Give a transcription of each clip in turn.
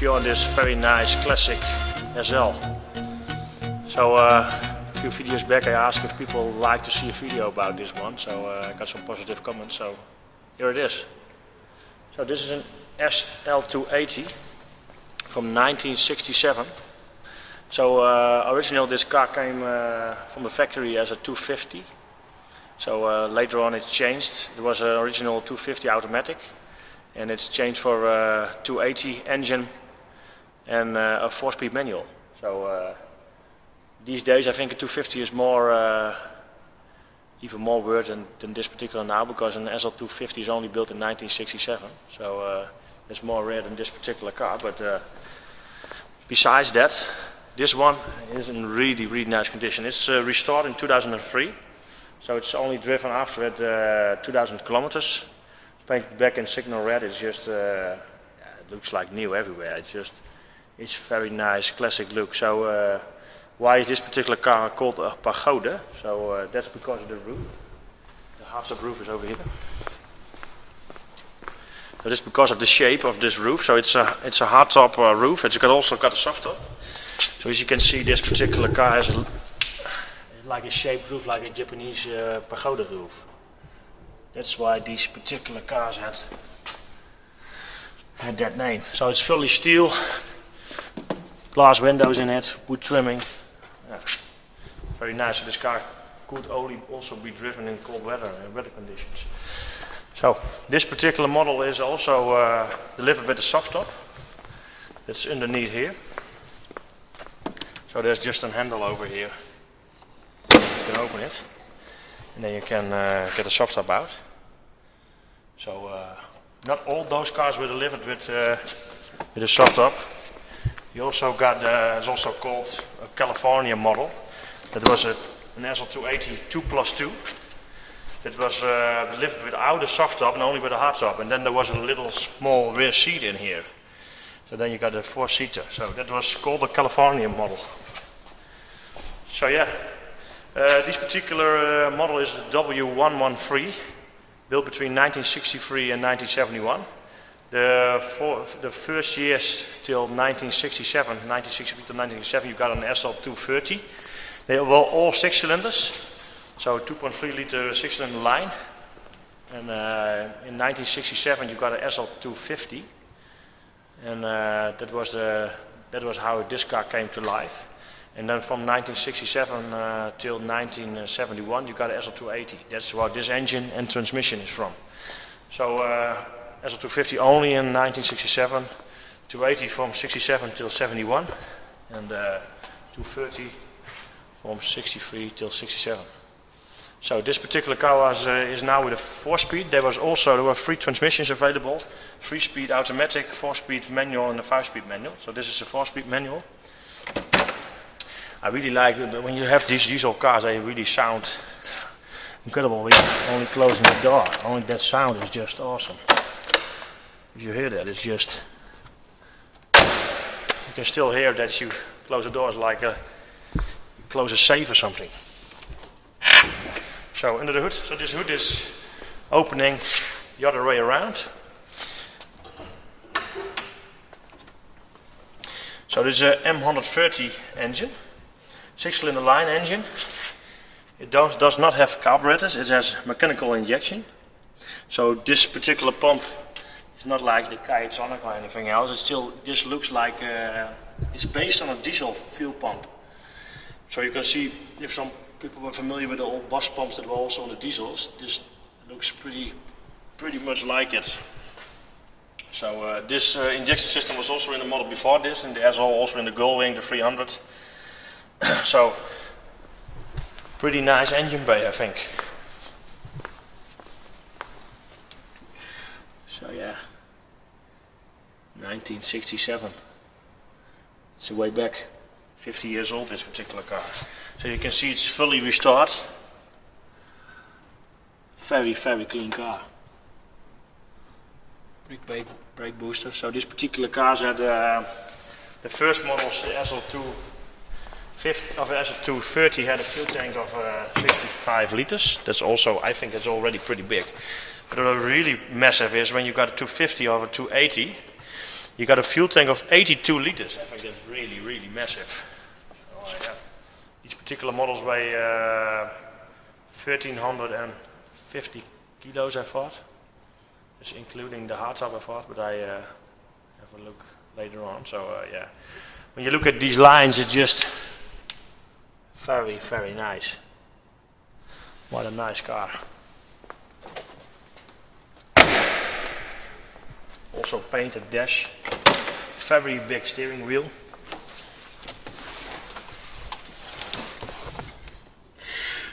review on this very nice classic SL. So uh, a few videos back I asked if people like to see a video about this one, so uh, I got some positive comments, so here it is. So this is an SL280 from 1967. So uh, originally this car came uh, from the factory as a 250. So uh, later on it changed. It was an original 250 automatic and it's changed for a 280 engine and uh, a 4-speed manual. So uh, these days I think a 250 is more uh, even more worth than, than, this particular now because an SL250 is only built in 1967. So it's more rare than this particular car. But besides that, this one is in really, really nice condition. It's uh, restored in 2003, so it's only driven after it uh, 2,000 kilometers. Painted back in signal red, it's just, uh, looks like new everywhere. It's just, it's very nice, classic look. So uh, why is this particular car called a pagoda? So uh, that's because of the roof. The hardtop roof is over here. That is because of the shape of this roof. So it's a it's a hardtop uh, roof. It's got also got a soft top. So as you can see, this particular car has a, like a shaped roof, like a Japanese uh, pagoda roof. That's why these particular cars had had that name. So it's fully steel, glass windows in it, wood trimming. Yeah. Very nice. So this car could only also be driven in cold weather and weather conditions. So this particular model is also uh, delivered with a soft top. That's underneath here. So there's just a handle over here. You can open it. And then you can uh, get a soft top out. So uh, not all those cars were delivered with, uh, with a soft top. You also got, uh, it's also called a California model. That was a, an SL280 2 plus 2. That was uh, delivered without a soft top and only with a hard top. And then there was a little small rear seat in here. So then you got a four-seater. So that was called the California model. So yeah, this particular uh, model is the W113, built between 1963 and 1971. The, for, the first years till 1967, 1963 to 1967, you got an SL230. They were all six cylinders, so 2.3 liter six cylinder line. And uh, in 1967, you got an SL250, and uh, that was the that was how this car came to life. And then from 1967 uh, till 1971, you got an SL280. That's where this engine and transmission is from. So uh, SL250 only in 1967, 280 from 67 till 71, and uh, 230 from 63 till 67. So this particular car was, uh, is now with a four-speed. There was also there were three transmissions available: three-speed automatic, four-speed manual, and a five-speed manual. So this is a four-speed manual. I really like but when you have these diesel cars, they really sound incredible. When only closing the door, only that sound is just awesome. If you hear that, it's just you can still hear that you close the doors like a close a safe or something. So under the hood, so this hood is opening the other way around. So this is a M130 engine six-cylinder line engine. It does, does not have carburetors, it has mechanical injection. So this particular pump is not like the Sonic or anything else. It still, this looks like, uh, it's based on a diesel fuel pump. So you can see, if some people were familiar with the old Bosch pumps that were also on the diesels, this looks pretty, pretty much like it. So uh, this uh, injection system was also in the model before this, and the SL also in the Gullwing, the 300. So, pretty nice engine bay, I think. So yeah, 1967. It's a way back, 50 years old this particular car. So you can see it's fully restored. Very, very clean car. Brake, brake, booster. So this particular car had uh, the first models, the SL2 50, of SL230 had a fuel tank of uh, 65 liters. That's also, I think, it's already pretty big. But what really massive is when you got a 250 or a 280, You got a fuel tank of 82 liters. I think that's really, really massive. Oh, yeah. These particular models weigh uh, 1350 kilos, I thought. Just including the hardtop, I thought, but I uh, have a look later on. So, uh, yeah. When you look at these lines, it's just very, very nice. What a nice car. Also painted dash. Very big steering wheel.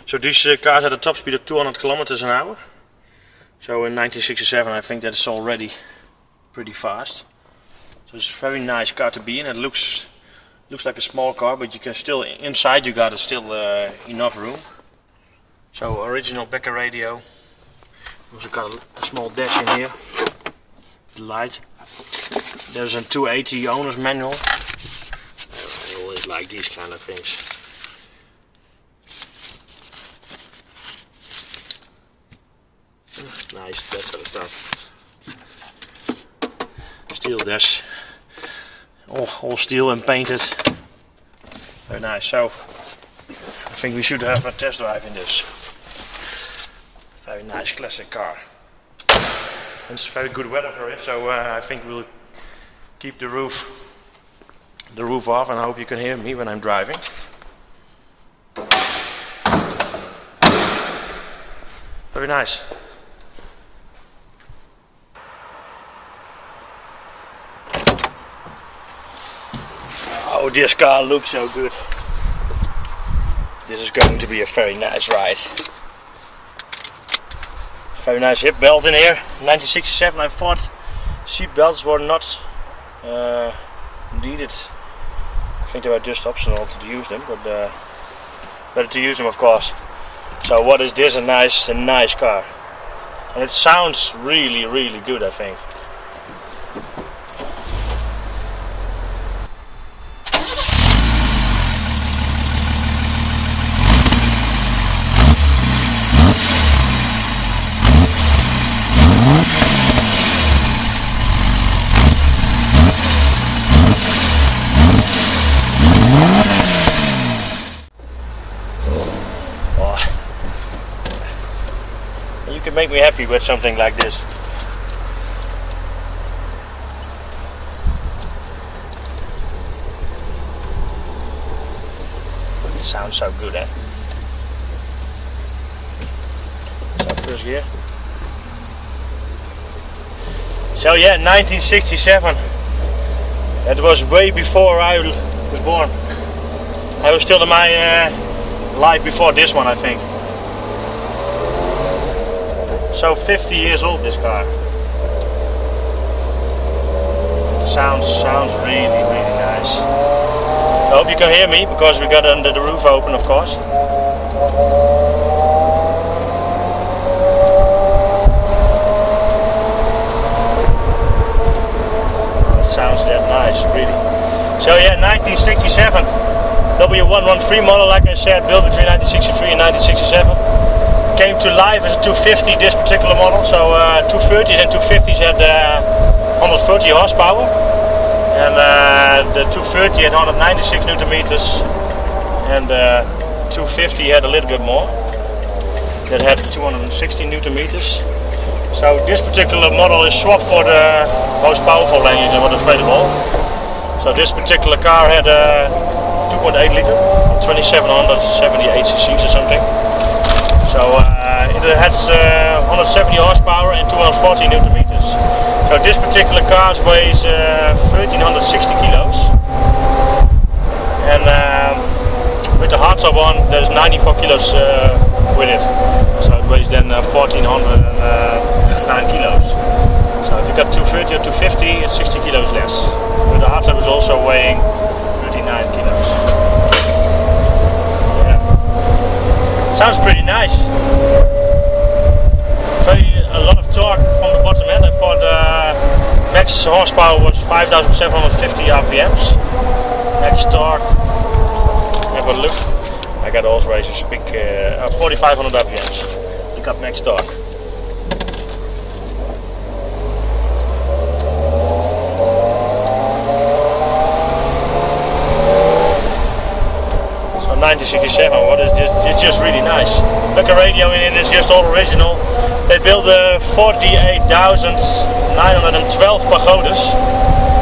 So these uh, cars had a top speed of 200 kilometers an hour. So in 1967 I think that's already pretty fast. So it's a very nice car to be in. It looks looks like a small car, but you can still inside you got still uh, enough room. So original Becker radio. Also got a, a small dash in here. The light. There's a 280 owner's manual. I always like these kind of things. Nice, that sort of stuff. Steel dash. All, all steel and painted. Very nice. So, I think we should have a test drive in this. Very nice classic car. It's very good weather for it, so uh, I think we'll keep the roof the roof off and I hope you can hear me when I'm driving. Very nice. Oh, this car looks so good. This is going to be a very nice ride. Very nice hip belt in here. 1967 I thought seat belts were not uh, needed. I think they were just optional to use them, but uh, better to use them of course. So what is this? A nice, a nice car, and it sounds really, really good. I think. Make me happy with something like this. It sounds so good, eh? So first gear. So yeah, 1967. That was way before I was born. I was still in my uh, life before this one, I think. So 50 years old this car. Sounds sounds really really nice. I hope you can hear me because we got under the roof open of course. sounds that nice, really. So yeah, 1967, W113 model, like I said, built between 1963 and 1967 came to life as a 250 this particular model. So uh, 230s and 250s had uh, 130 horsepower, and uh, the 230 had 196 newton meters, and uh, 250 had a little bit more. That had 260 newton meters. So this particular model is swapped for the most powerful engine that was available. So this particular car had a 2.8 liter, 2778 cc's or something. So uh, it has uh, 170 horsepower and 240 newton meters. So this particular car weighs 1360 uh, kilos. And um, with the hardtop on, there's 94 kilos uh, with it. So it weighs then 1409 kilos. So if you got 230 or 250, it's 60 kilos less. But the hardtop is also weighing 39 kilos. Sounds pretty nice. max horsepower was 5,750 RPMs. Max torque, have a look. I got also as speak uh, uh 4,500 RPMs. Look got max torque. So 96 what is this? It's just really nice. Look, at radio in it. it is just all original. They built uh, 48,912 pagodas.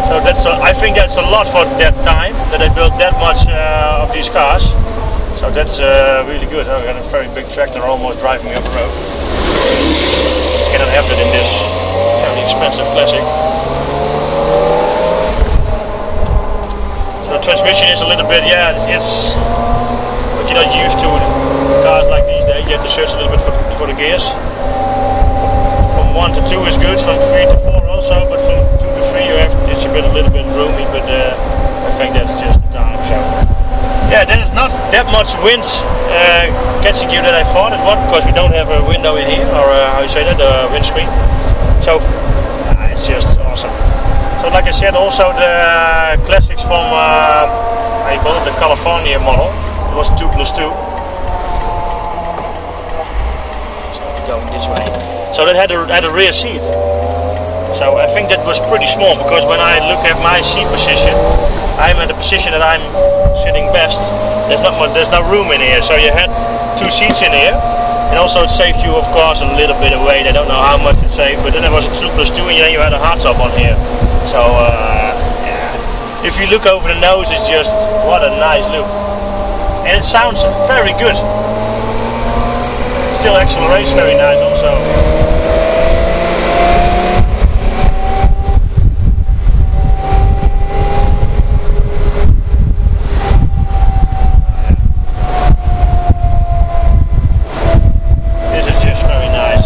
So that's a, I think that's a lot for that time that they built that much uh, of these cars. So that's uh, really good. I've got a very big tractor almost driving up the road. Cannot have that in this very expensive classic. So the transmission is a little bit, yeah, it's, it's but you're not used to cars like these days. You have to search a little bit for, for the gears. From 1 to 2 is good, from 3 to 4 also, but from 2 to 3 you have, it's a bit, a little bit roomy, but uh, I think that's just the time, so. Yeah, there's not that much wind uh, catching you that I thought it would, because we don't have a window in here, or uh, how you say that, the windscreen. So, uh, it's just awesome. So like I said, also the classics from, uh, I call it the California model, it was 2 plus 2. This way. So that had a had a rear seat. So I think that was pretty small because when I look at my seat position, I'm at the position that I'm sitting best. There's not much, there's no room in here, so you had two seats in here. And also it saved you, of course, a little bit of weight. I don't know how much it saved, but then it was a two plus two, and then you had a hardtop on here. So uh, yeah, if you look over the nose, it's just what a nice look, and it sounds very good. Still accelerates very nice also. This is just very nice.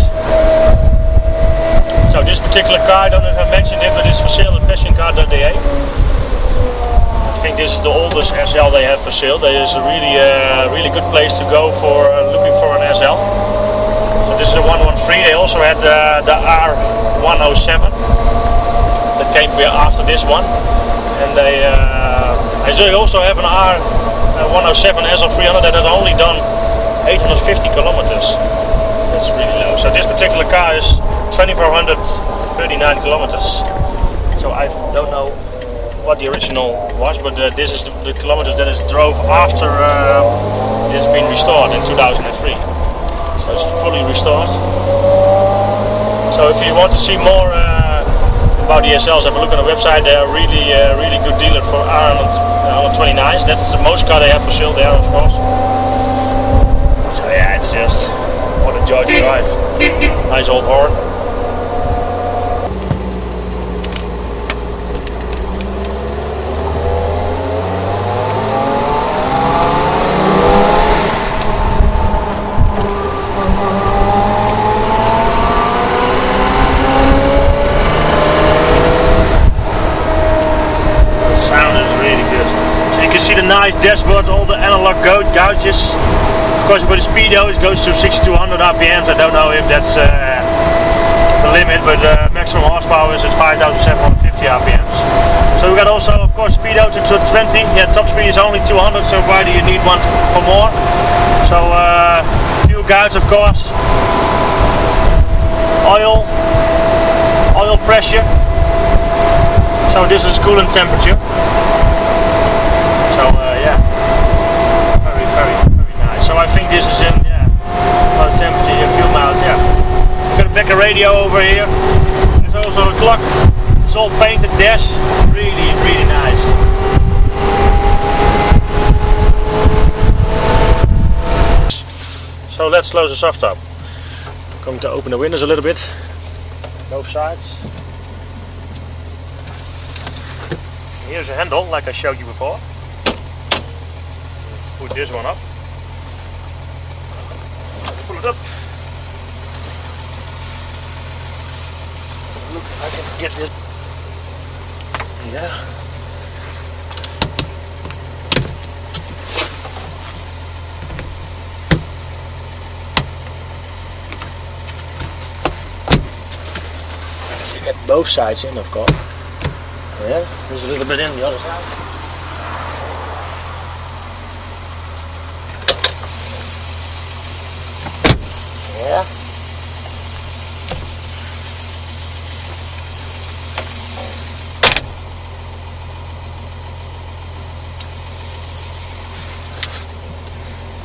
So this particular car, I don't know if I mentioned it, but it's for sale at passioncar.de. Think this is the oldest SL they have for sale. There is a really, uh, really good place to go for uh, looking for an SL. So this is a 113. They also had uh, the R107 that came here after this one, and they uh, they also have an R107 SL300 that has only done 850 kilometers. That's really low. So this particular car is 2439 kilometers. So I don't know what the original was, but uh, this is the, the kilometers that it drove after uh, it's been restored in 2003. So it's fully restored. So if you want to see more uh, about the SLs, have a look on the website. They are really, uh, really good dealer for R129s. That's the most car they have for sale there, of course. So yeah, it's just what a joy to drive. Nice old horn. The sound is really good. So you can see the nice dashboard, all the analog gauges. Of course, with the speedo, it goes to 6200 RPMs. I don't know if that's uh, the limit, but uh, maximum horsepower is at 5750 RPMs. So we got also, of course, speedo to 220. Yeah, top speed is only 200, so why do you need one for more? So uh, fuel gauge, of course. Oil, oil pressure. So this is coolant temperature. So uh, yeah, very, very, very nice. So I think this is in yeah, low temperature, yeah, fuel miles. Yeah. Got a Becker radio over here. There's also a clock. It's all painted dash. Really, really nice. So let's close the soft top. I'm going to open the windows a little bit, both sides. Here's a handle, like I showed you before. Put this one up. Pull it up. I can get this. Yeah. To get both sides in, of course. Yeah, there's a little bit in the other side. Yeah.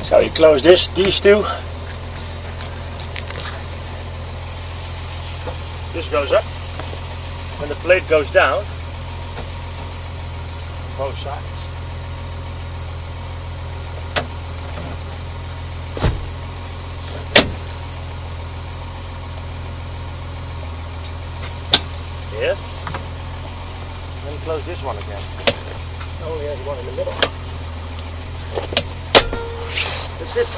So you close this, these two. This goes up. When the plate goes down, both sides. Yes. Then close this one again. Only has one in the middle. That's.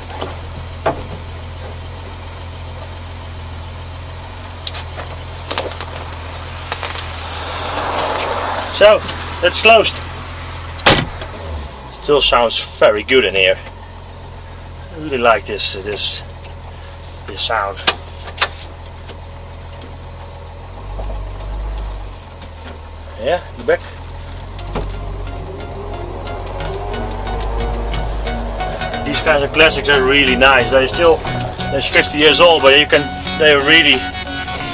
So, it's closed. Still sounds very good in here. I really like this this this sound. Yeah, you back? Kinds of classics are really nice. They're still they're 50 years old, but you can they're really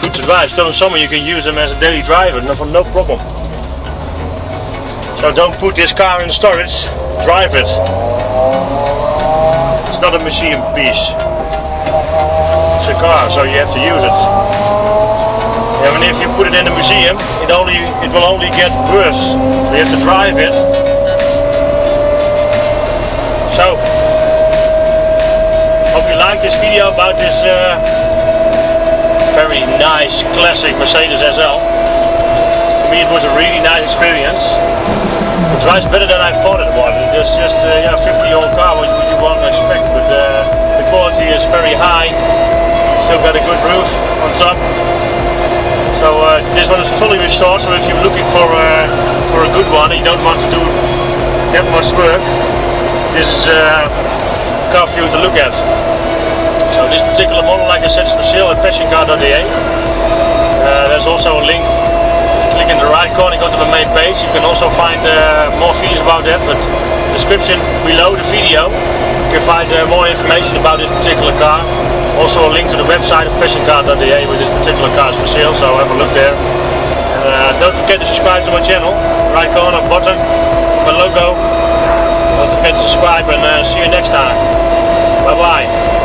good to drive. Still in summer you can use them as a daily driver, no, no problem. So don't put this car in storage, drive it. It's not a museum piece. It's a car, so you have to use it. And if you put it in a museum, it only it will only get worse. So you have to drive it. So, video about this uh, very nice classic Mercedes SL. For me, it was a really nice experience. It drives better than I thought it would. It's just uh, yeah, 50 year old car, would you want to expect? But uh, the quality is very high. Still got a good roof on top. So uh, this one is fully restored. So if you're looking for uh, for a good one and you don't want to do that much work, this is uh, a car for you to look at. This particular model, like I said, is for sale at passioncar.de. Uh, there's also a link click in the right corner, go to the main page. You can also find uh, more videos about that, but description below the video you can find uh, more information about this particular car. Also a link to the website of passioncar.de where this particular car is for sale, so have a look there. Uh, don't forget to subscribe to my channel, right corner button, my logo. Don't forget to subscribe and uh, see you next time. Bye bye.